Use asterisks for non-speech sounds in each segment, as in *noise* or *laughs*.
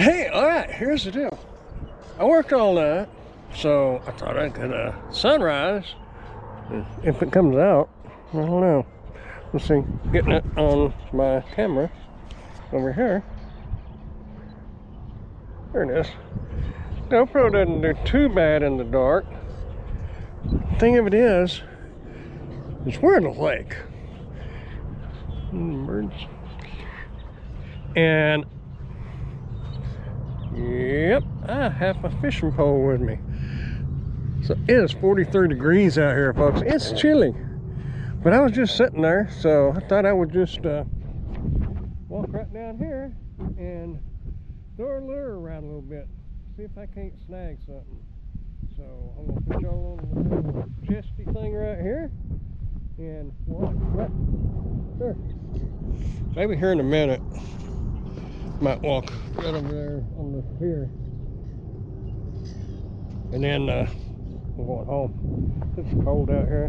Hey, all right, here's the deal. I worked all night, so I thought I'd get a sunrise. If it comes out, I don't know. Let's see, getting it on my camera over here. There it is. GoPro doesn't do too bad in the dark. Thing of it is, is we're in a lake. Mm, Birds. And Yep, I have a fishing pole with me. So it is 43 degrees out here, folks. It's chilly. But I was just sitting there, so I thought I would just uh, walk right down here and throw a lure around a little bit. See if I can't snag something. So I'm gonna put y'all on the little chesty thing right here and walk right there. Maybe here in a minute might walk right over there on the pier. And then uh, we're going home. It's cold out here.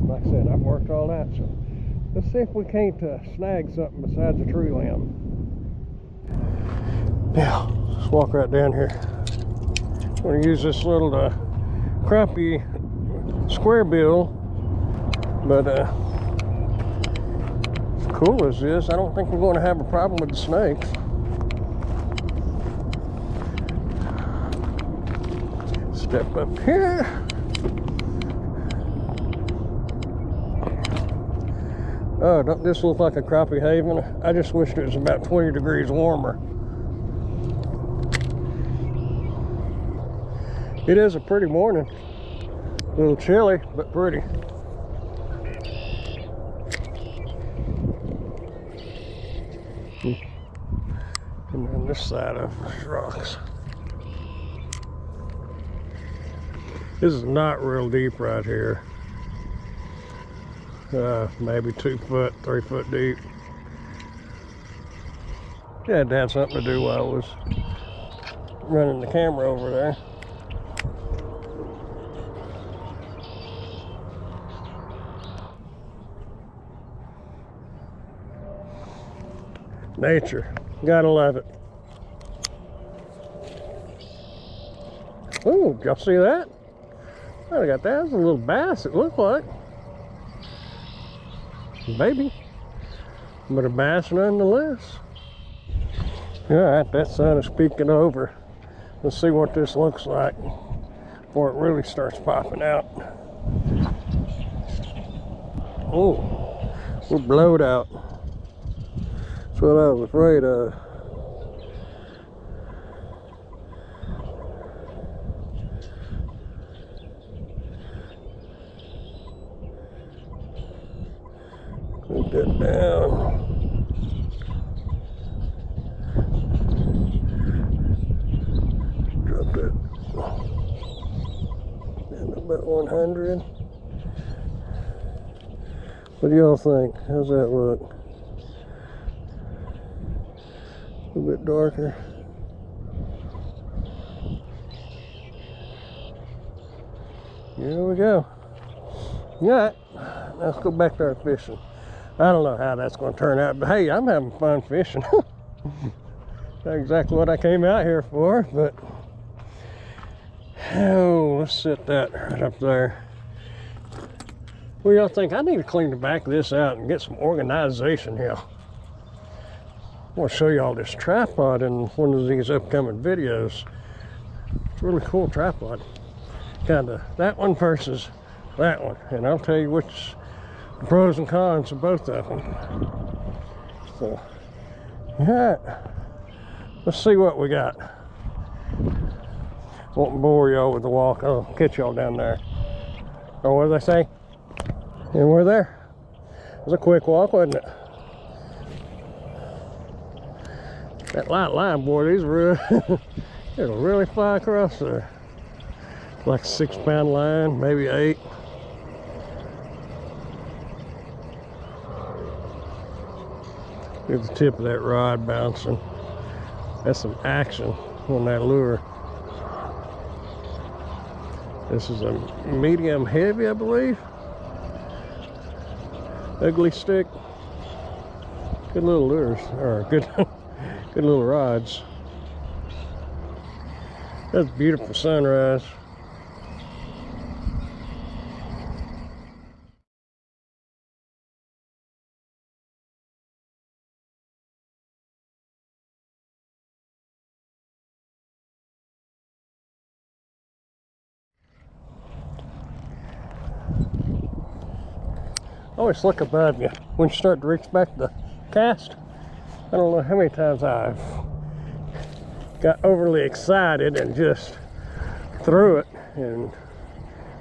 Like I said, I've worked all that. so let's see if we can't uh, snag something besides a tree limb. Now, let's walk right down here. I'm going to use this little uh, square bill, but uh, as cool as this, I don't think we're going to have a problem with the snakes. Step up here. Oh, don't this look like a crappie haven? I just wished it was about 20 degrees warmer. It is a pretty morning. A little chilly, but pretty. Hmm. And then this side of rocks. This is not real deep right here. Uh, maybe two foot, three foot deep. Yeah, it have something to do while I was running the camera over there. Nature, gotta love it. Oh, y'all see that? Oh, I got that. That's a little bass, it looked like. Baby. But a bass nonetheless. All right, that sun is peeking over. Let's see what this looks like before it really starts popping out. Oh, we're blowed out. That's what I was afraid of. Put that down. Drop down about 100. What do y'all think? How's that look? A little bit darker. Here we go. Right, let's go back to our fishing. I don't know how that's going to turn out, but hey, I'm having fun fishing. *laughs* Not exactly what I came out here for, but oh, let's set that right up there. Do y'all think? I need to clean the back of this out and get some organization here. I want to show y'all this tripod in one of these upcoming videos. It's really cool tripod. Kind of that one versus that one, and I'll tell you which pros and cons of both of them. So, yeah, let's see what we got. Won't bore y'all with the walk. I'll catch y'all down there. Or what did I say? And we're there. It was a quick walk, wasn't it? That light line, boy, these real, *laughs* it'll really fly across there. Like six pound line, maybe eight. Here's the tip of that rod bouncing. That's some action on that lure. This is a medium heavy, I believe. Ugly Stik. Good little lures, or good, *laughs* good little rods. That's beautiful sunrise. Always look above you when you start to reach back the cast. I don't know how many times I've got overly excited and just threw it and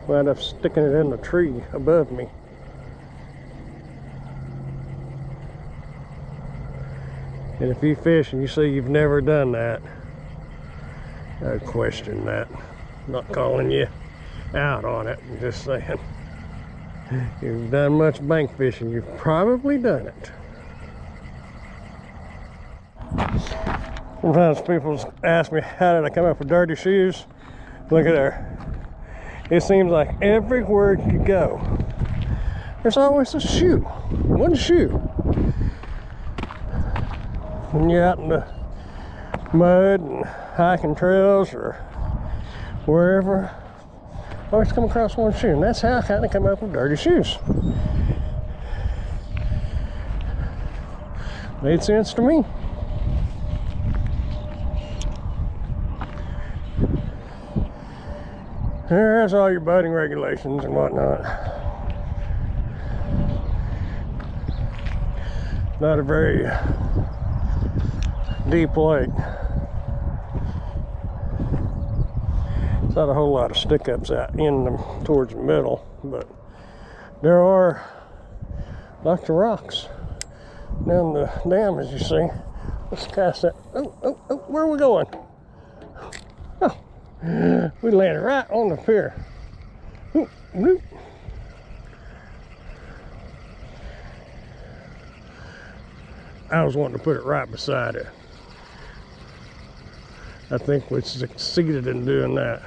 wound up sticking it in the tree above me. And if you fish and you say you've never done that, I'd question that. I'm not calling you out on it, I'm just saying. You've done much bank fishing, you've probably done it. Sometimes people ask me, how did I come up with dirty shoes? Look at there. It seems like everywhere you go, there's always a shoe. One shoe. When you're out in the mud and hiking trails or wherever, always come across one shoe. And that's how I kind of come up with dirty shoes. Made sense to me. There's all your boating regulations and whatnot. Not a very deep lake. Not a whole lot of stick-ups out in them towards the middle, but there are lots of rocks down the dam as you see. Let's cast that. Oh, oh, oh, where are we going? Oh, we landed right on the pier. Oop, oop. I was wanting to put it right beside it. I think we succeeded in doing that.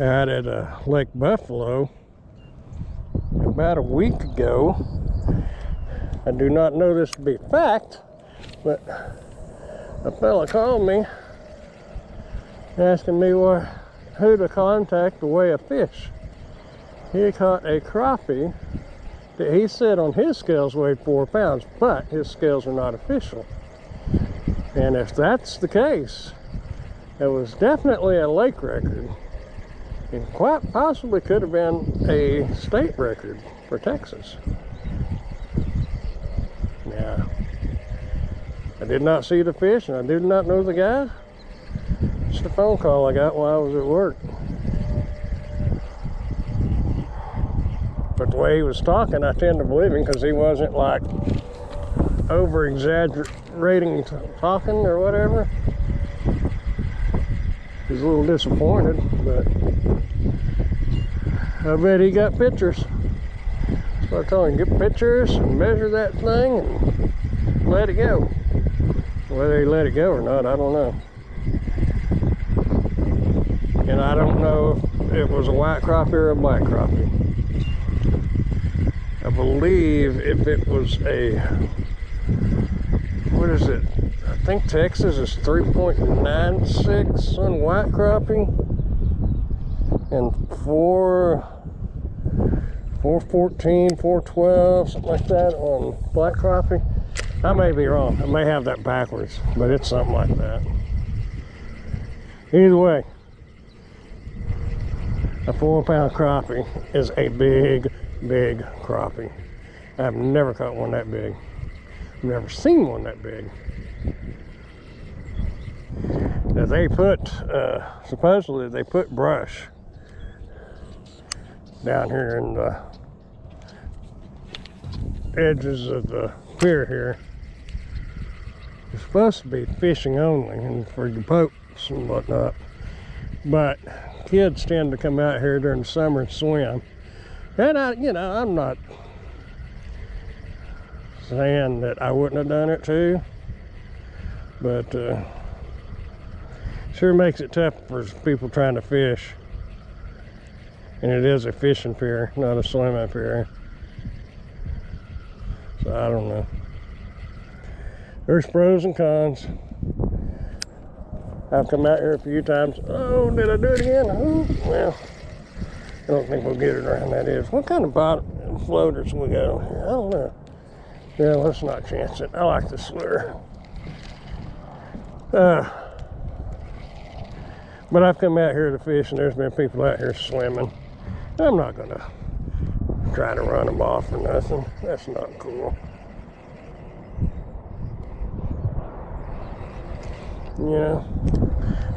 Out at uh, Lake Buffalo about a week ago. I do not know this to be fact, but a fella called me asking me where, who to contact to weigh a fish. He caught a crappie that he said on his scales weighed four pounds, but his scales are not official. And if that's the case, it was definitely a lake record and quite possibly could have been a state record for Texas. Now, I did not see the fish and I did not know the guy just a phone call I got while I was at work. But the way he was talking, I tend to believe him because he wasn't like over exaggerating talking or whatever. He's a little disappointed, but I bet he got pictures. So I told him, get pictures and measure that thing and let it go. Whether he let it go or not, I don't know and I don't know if it was a white crappie or a black crappie. I believe if it was a, what is it? I think Texas is 3.96 on white crappie and 4, 414, 412, something like that on black crappie. I may be wrong. I may have that backwards, but it's something like that. Either way, a four pound crappie is a big, big crappie. I've never caught one that big. I've never seen one that big. Now they put, uh, supposedly they put brush down here in the edges of the pier here. It's supposed to be fishing only and for your boats and whatnot. But kids tend to come out here during the summer and swim. And I, you know, I'm not saying that I wouldn't have done it too, but uh, sure makes it tough for people trying to fish. And it is a fishing pier, not a swimming pier. So I don't know. There's pros and cons. I've come out here a few times. Oh, did I do it again? Well, I don't think we'll get it around that is. What kind of bottom floaters we got on here? I don't know. Yeah, let's not chance it. I like the slur. Uh, but I've come out here to fish and there's been people out here swimming. I'm not gonna try to run them off or nothing. That's not cool. You know,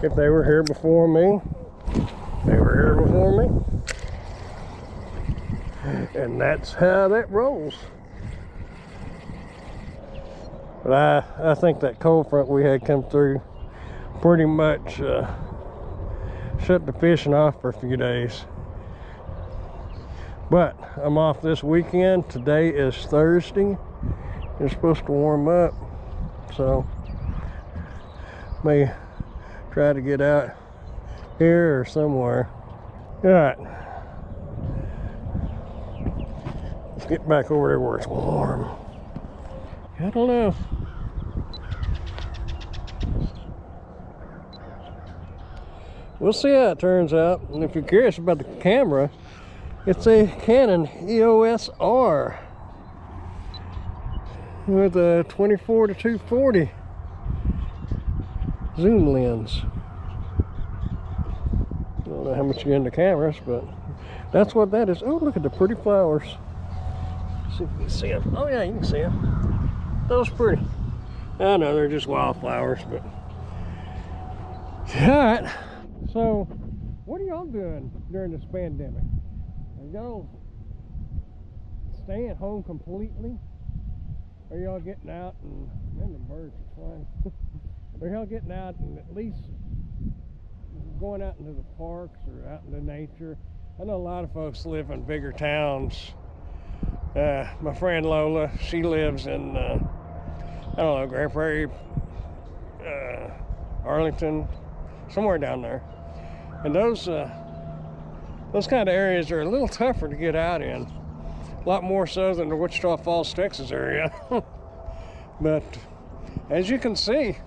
if they were here before me, they were here before me. And that's how that rolls. But I, I think that cold front we had come through pretty much uh, shut the fishing off for a few days. But I'm off this weekend. Today is Thursday. It's supposed to warm up. So may try to get out here or somewhere. All right. Let's get back over there where it's warm. I don't know. We'll see how it turns out. And if you're curious about the camera, it's a Canon EOS R with a 24 to 240 zoom lens. I don't know how much you're into cameras, but that's what that is. Oh, look at the pretty flowers. See if you can see them. Oh yeah, you can see them. Those pretty. I know they're just wildflowers, but all right. So, what are y'all doing during this pandemic? Are y'all staying home completely? Are y'all getting out and man, the birds are flying? *laughs* are y'all getting out and at least going out into the parks or out into nature? I know a lot of folks live in bigger towns. Uh, my friend Lola, she lives in uh, I don't know Grand Prairie, uh, Arlington, somewhere down there. And those uh, those kind of areas are a little tougher to get out in. A lot more so than the Wichita Falls, Texas area. *laughs* but as you can see,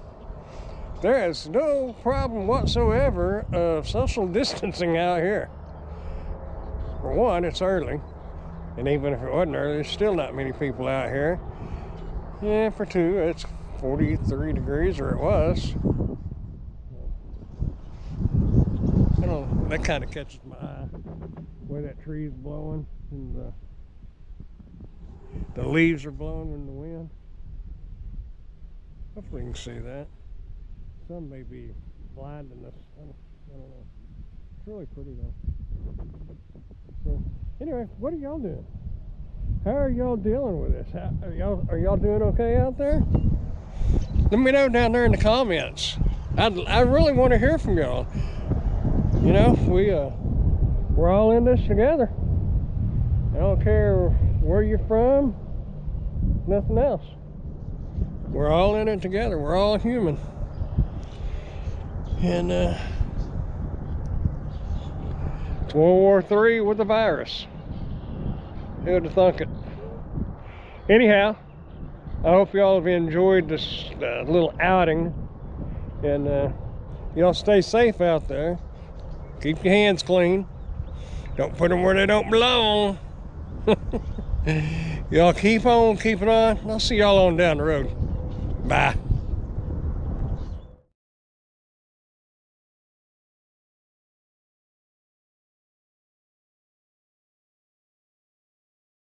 there is no problem whatsoever of social *laughs* distancing out here. For one, it's early. And even if it wasn't early, there's still not many people out here. Yeah, for two, it's 43 degrees, or it was. I don't know, that kind of catches my eye. Where that tree's blowing and the, the leaves are blowing in the wind. Hopefully you can see that. Sun may be blinding us. I don't, I don't know. It's really pretty though. So anyway, what are y'all doing? How are y'all dealing with this? How, are y'all are y'all doing okay out there? Let me know down there in the comments. I I really want to hear from y'all. You know, we uh we're all in this together. I don't care where you're from, nothing else. We're all in it together. We're all human. And uh, it's World War III with the virus. Who would have thunk it? Anyhow, I hope y'all have enjoyed this uh, little outing. And uh, y'all stay safe out there. Keep your hands clean. Don't put them where they don't belong. *laughs* y'all keep on keeping on. I'll see y'all on down the road. Bye.